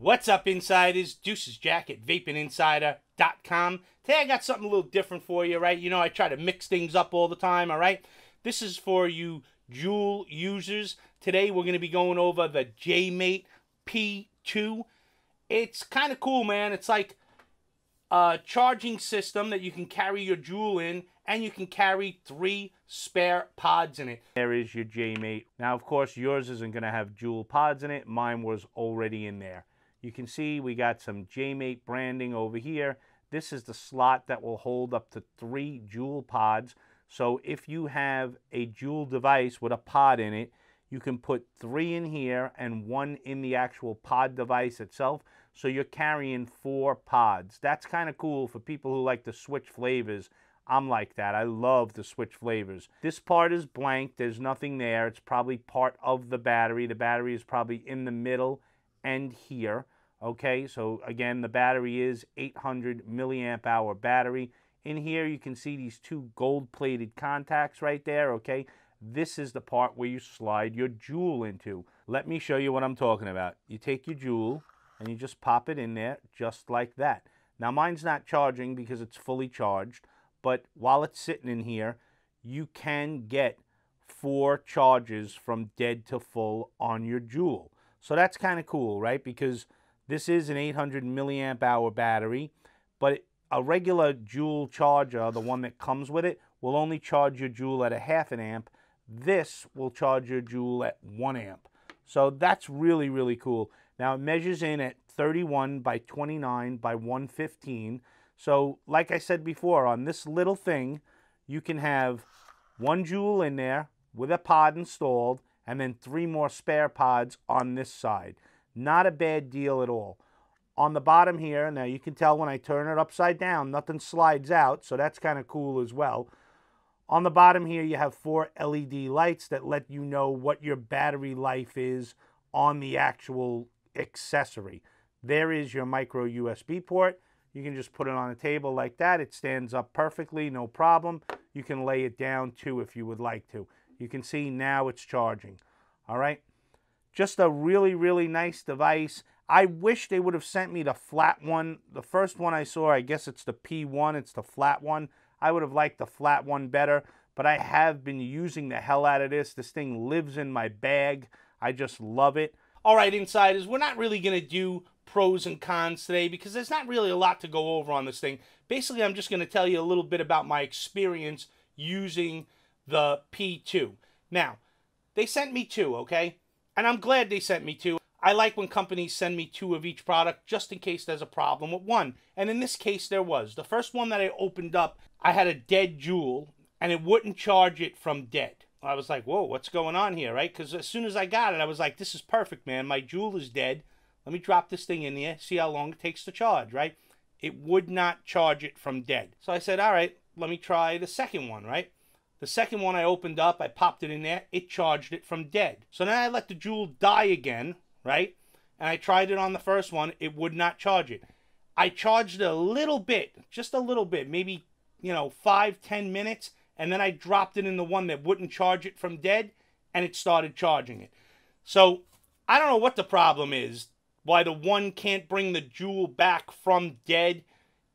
What's up, insiders? Deuces Jack at vapinginsider.com. Today I got something a little different for you, right? You know, I try to mix things up all the time, all right? This is for you Juul users. Today we're going to be going over the JMate P2. It's kind of cool, man. It's like a charging system that you can carry your Juul in, and you can carry three spare pods in it. There is your JMate. Now, of course, yours isn't going to have Juul pods in it. Mine was already in there. You can see we got some JMate branding over here. This is the slot that will hold up to three Juul pods. So if you have a Juul device with a pod in it, you can put three in here and one in the actual pod device itself. So you're carrying four pods. That's kind of cool for people who like to switch flavors. I'm like that. I love to switch flavors. This part is blank. There's nothing there. It's probably part of the battery. The battery is probably in the middle and here. Okay, so again, the battery is 800 milliamp hour battery. In here, you can see these two gold plated contacts right there. Okay, this is the part where you slide your Juul into. Let me show you what I'm talking about. You take your Juul and you just pop it in there just like that. Now mine's not charging because it's fully charged, but while it's sitting in here, you can get four charges from dead to full on your Juul. So that's kind of cool, right? Because this is an 800 milliamp hour battery, but a regular Juul charger, the one that comes with it, will only charge your Juul at a half an amp. This will charge your Juul at one amp. So that's really, really cool. Now it measures in at 31 by 29 by 115. So like I said before, on this little thing, you can have one Juul in there with a pod installed and then three more spare pods on this side. Not a bad deal at all. On the bottom here, now you can tell when I turn it upside down, nothing slides out, so that's kind of cool as well. On the bottom here, you have four LED lights that let you know what your battery life is on the actual accessory. There is your micro USB port. You can just put it on a table like that. It stands up perfectly, no problem. You can lay it down too if you would like to. You can see now it's charging. All right. Just a really, really nice device. I wish they would have sent me the flat one. The first one I saw, I guess it's the P1, it's the flat one. I would have liked the flat one better, but I have been using the hell out of this. This thing lives in my bag. I just love it. All right, insiders, we're not really going to do pros and cons today because there's not really a lot to go over on this thing. Basically, I'm just going to tell you a little bit about my experience using the P2. Now, they sent me two, okay? And I'm glad they sent me two. I like when companies send me two of each product just in case there's a problem with one. And in this case, there was. The first one that I opened up, I had a dead Juul and it wouldn't charge it from dead. I was like, whoa, what's going on here, right? Because as soon as I got it, I was like, this is perfect, man. My Juul is dead. Let me drop this thing in here, see how long it takes to charge, right? It would not charge it from dead. So I said, all right, let me try the second one, right? The second one I opened up, I popped it in there, it charged it from dead. So then I let the Juul die again, right? And I tried it on the first one, it would not charge it. I charged it a little bit, just a little bit, maybe, you know, five, ten minutes, and then I dropped it in the one that wouldn't charge it from dead, and it started charging it. So I don't know what the problem is, why the one can't bring the Juul back from dead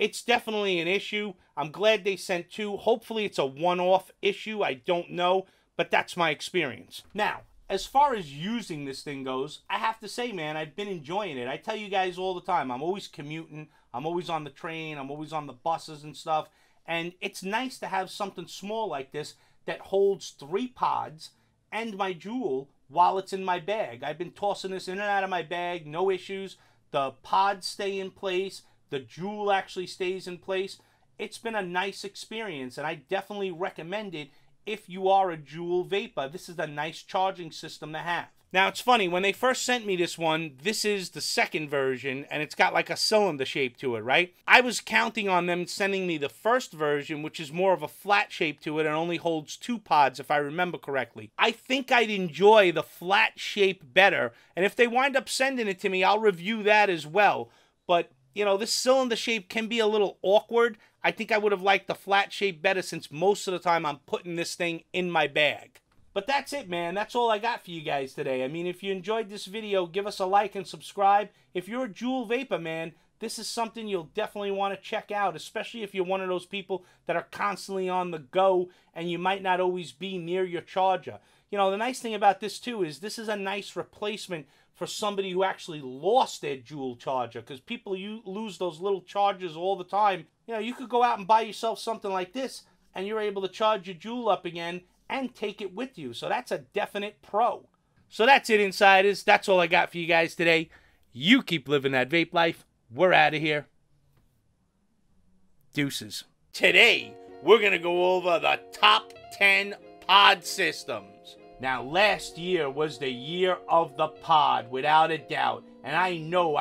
it's definitely an issue. I'm glad they sent two. Hopefully, it's a one off issue. I don't know, but that's my experience. Now, as far as using this thing goes, I have to say, man, I've been enjoying it. I tell you guys all the time, I'm always commuting, I'm always on the train, I'm always on the buses and stuff. And it's nice to have something small like this that holds three pods and my Juul while it's in my bag. I've been tossing this in and out of my bag, no issues. The pods stay in place the Juul actually stays in place. It's been a nice experience, and I definitely recommend it if you are a Juul vapor. This is a nice charging system to have. Now, it's funny, when they first sent me this one, this is the second version, and it's got like a cylinder shape to it, right? I was counting on them sending me the first version, which is more of a flat shape to it and only holds two pods, if I remember correctly. I think I'd enjoy the flat shape better, and if they wind up sending it to me, I'll review that as well. But you know, this cylinder shape can be a little awkward. I think I would have liked the flat shape better since most of the time I'm putting this thing in my bag. But that's it, man. That's all I got for you guys today. I mean, if you enjoyed this video, give us a like and subscribe. If you're a Juul Vapor, man, this is something you'll definitely want to check out, especially if you're one of those people that are constantly on the go and you might not always be near your charger. You know, the nice thing about this too is this is a nice replacement for somebody who actually lost their Juul charger because people you lose those little chargers all the time. You know, you could go out and buy yourself something like this and you're able to charge your Juul up again and take it with you. So that's a definite pro. So that's it, insiders. That's all I got for you guys today. You keep living that vape life. We're out of here. Deuces. Today, we're going to go over the top 10 pod systems. Now, last year was the year of the pod, without a doubt. And I know